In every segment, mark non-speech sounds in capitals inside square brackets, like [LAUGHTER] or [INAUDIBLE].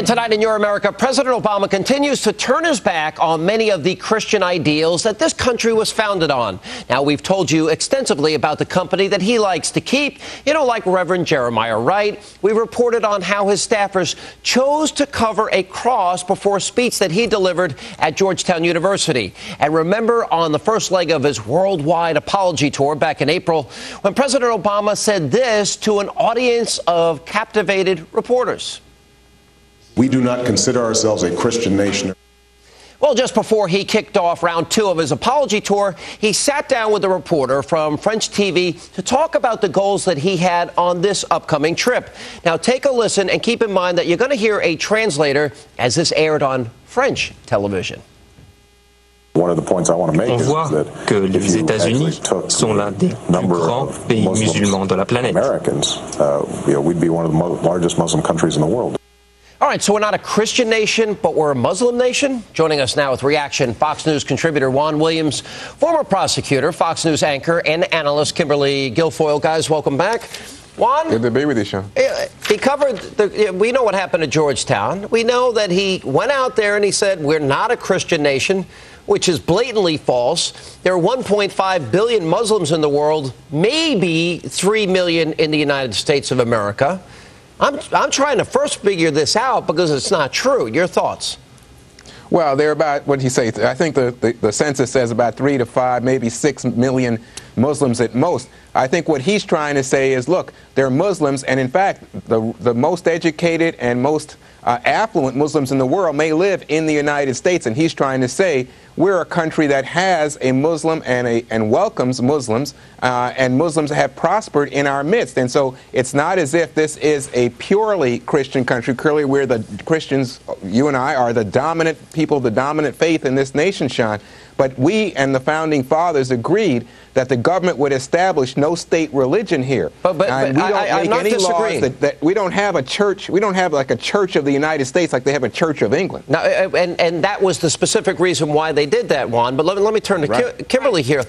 And tonight in Your America, President Obama continues to turn his back on many of the Christian ideals that this country was founded on. Now, we've told you extensively about the company that he likes to keep, you know, like Reverend Jeremiah Wright. We reported on how his staffers chose to cover a cross before a speech that he delivered at Georgetown University. And remember on the first leg of his worldwide apology tour back in April, when President Obama said this to an audience of captivated reporters. We do not consider ourselves a Christian nation. Well, just before he kicked off round two of his apology tour, he sat down with a reporter from French TV to talk about the goals that he had on this upcoming trip. Now, take a listen and keep in mind that you're going to hear a translator as this aired on French television. One of the points I want to make On is voit that que les if you États-Unis actually took sont l'un des the plus number grands of pays Muslims, musulmans de la planète. All right, so we're not a Christian nation, but we're a Muslim nation? Joining us now with reaction, Fox News contributor Juan Williams, former prosecutor, Fox News anchor, and analyst Kimberly Guilfoyle. Guys, welcome back. Juan? Good to be with you, Sean. Eh, He covered, the, we know what happened at Georgetown. We know that he went out there and he said, We're not a Christian nation, which is blatantly false. There are 1.5 billion Muslims in the world, maybe 3 million in the United States of America. I'm, I'm trying to first figure this out because it's not true. Your thoughts? Well, they're about, what did he say? I think the, the, the census says about three to five, maybe six million Muslims at most. I think what he's trying to say is, look, they're Muslims, and in fact, the, the most educated and most uh, affluent Muslims in the world may live in the United States, and he's trying to say we're a country that has a Muslim and a and welcomes Muslims, uh, and Muslims have prospered in our midst. And so it's not as if this is a purely Christian country. Clearly, we're the Christians. You and I are the dominant people, the dominant faith in this nation, Sean. But we and the founding fathers agreed that the government would establish no state religion here. But- but- and but we don't I- I- I'm make not any laws disagreeing. that, that we don't have a church. We don't have like a church of the United States like they have a church of England. Now, uh, and, and that was the specific reason why they did that, Juan. But let me, let me turn to Right. Ki- Kimberly here.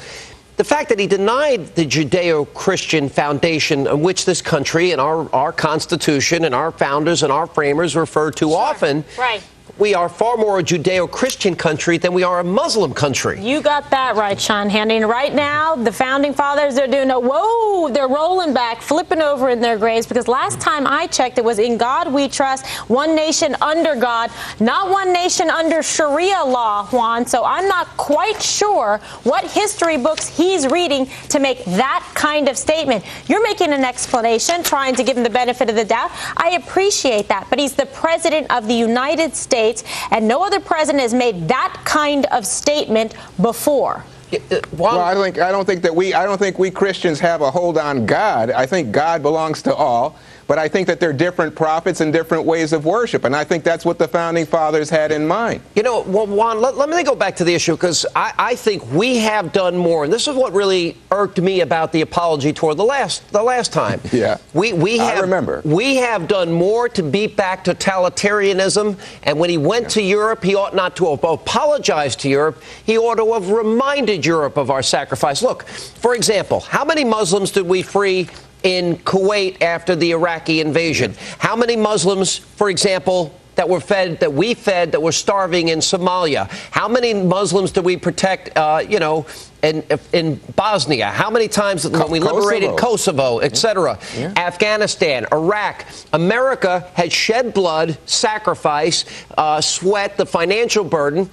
The fact that he denied the Judeo Christian foundation on which this country and our, our Constitution and our founders and our framers refer to often. right. We are far more a Judeo Christian country than we are a Muslim country. You got that right, Sean Hannity. Right now, the founding fathers, they're doing a whoa, they're rolling back, flipping over in their graves because last time I checked, it was in God we trust, one nation under God, not one nation under Sharia law, Juan. So I'm not quite sure what history books he's reading to make that kind of statement. You're making an explanation, trying to give him the benefit of the doubt. I appreciate that, but he's the president of the United States, and no other president has made that kind of statement before. Uh, Well, I think I don't think that we I don't think we Christians have a hold on God. I think God belongs to all, but I think that there are different prophets and different ways of worship, and I think that's what the founding fathers had in mind. You know, well, Juan, let, let me go back to the issue because I, I think we have done more, and this is what really irked me about the apology tour the last the last time. [LAUGHS] Yeah. we we have, I remember. we have done more to beat back totalitarianism. And when he went to Europe, he ought not to have apologized to Europe. He ought to have reminded Europe of our sacrifice. Look, for example, how many Muslims did we free? In Kuwait after the Iraqi invasion. How many Muslims, for example, that were fed, that we fed, that were starving in Somalia? How many Muslims did we protect, uh, you know, in, in Bosnia? How many times when we liberated Kosovo, et cetera? Afghanistan, Iraq. America had shed blood, sacrifice, uh, sweat, the financial burden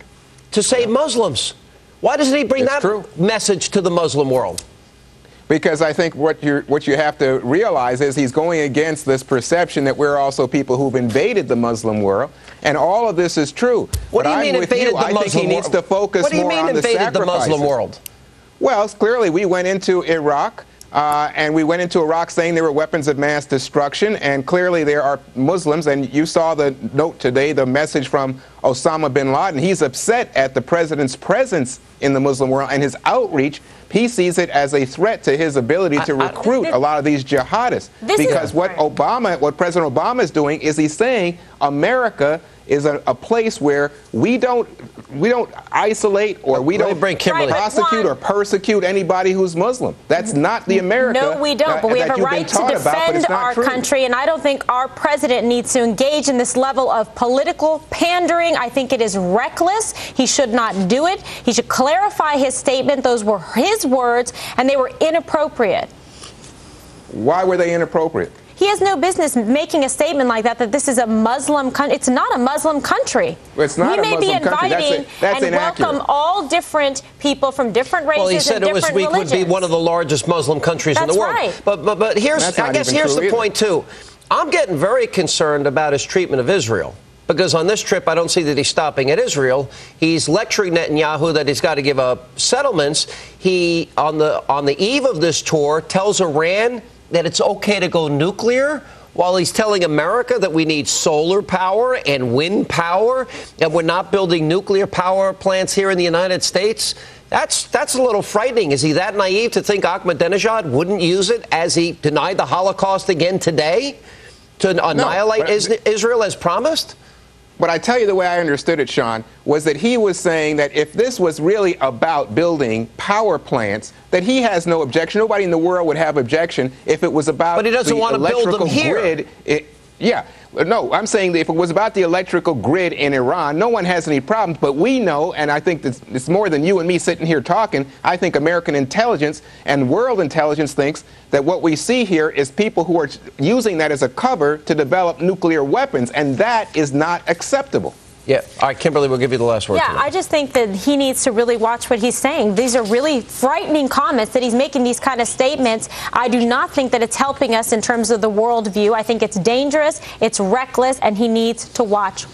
to save Muslims. Why doesn't he bring It's that true. message to the Muslim world? Because I think what you what you have to realize is he's going against this perception that we're also people who've invaded the Muslim world, and all of this is true. What but do you I'm mean invaded you. the I Muslim think he needs world? to focus What do you more mean on the invaded the Muslim sacrifices. world? Well, clearly we went into Iraq. Uh, and we went into Iraq saying there were weapons of mass destruction, and clearly there are Muslims. And you saw the note today, the message from Osama bin Laden. He's upset at the president's presence in the Muslim world and his outreach. He sees it as a threat to his ability to I- I- recruit a lot of these jihadists. This is- because what Obama, what President Obama is doing is he's saying America is a, a place where we don't we don't isolate or we Let don't bring Kimberly. Right, prosecute Juan- or persecute anybody who's Muslim. That's not the America. No, we don't. that- But we have a right to taught about, defend our true. country, and I don't think our president needs to engage in this level of political pandering. I think it is reckless. He should not do it. He should clarify his statement. Those were his words, and they were inappropriate. Why were they inappropriate? He has no business making a statement like that. That this is a Muslim country. It's not a Muslim country. Well, it's not we a may be Muslim country. That's inviting a- that's and inaccurate. welcome all different people from different races Well, he said and it was different we religions. would be one of the largest Muslim countries in the world. right. But but but here's That's I guess here's the either. point too. I'm getting very concerned about his treatment of Israel. Because on this trip, I don't see that he's stopping at Israel. He's lecturing Netanyahu that he's got to give up settlements. He, on the on the eve of this tour, tells Iran that it's okay to go nuclear while he's telling America that we need solar power and wind power and we're not building nuclear power plants here in the United States. That's that's a little frightening. Is he that naive to think Ahmadinejad wouldn't use it as he denied the Holocaust again today to annihilate but- Israel as promised? But I tell you the way I understood it, Sean, was that he was saying that if this was really about building power plants, that he has no objection. Nobody in the world would have objection if it was about But he doesn't the want to build them here. grid. It- yeah. No, I'm saying that if it was about the electrical grid in Iran, no one has any problems. But we know, and I think it's more than you and me sitting here talking. I think American intelligence and world intelligence thinks that what we see here is people who are using that as a cover to develop nuclear weapons, and that is not acceptable. Yeah. All right, Kimberly, we'll give you the last word. Yeah, tonight. I just think that he needs to really watch what he's saying. These are really frightening comments that he's making these kind of statements. I do not think that it's helping us in terms of the worldview. I think it's dangerous, it's reckless, and he needs to watch.